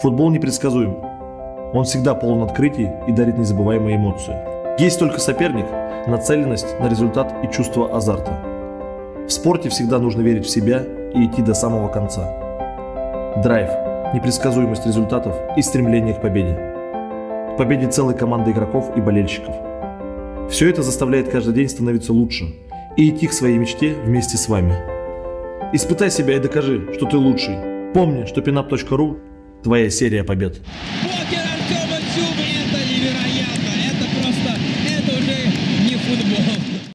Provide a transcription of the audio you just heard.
Футбол непредсказуем. Он всегда полон открытий и дарит незабываемые эмоции. Есть только соперник, нацеленность на результат и чувство азарта. В спорте всегда нужно верить в себя и идти до самого конца. Драйв, непредсказуемость результатов и стремление к победе. К победе целой команды игроков и болельщиков. Все это заставляет каждый день становиться лучше и идти к своей мечте вместе с вами. Испытай себя и докажи, что ты лучший. Помни, что pinup.ru – твоя серия побед. Покер Артема Дзюб, это невероятно, это просто, это уже не футбол.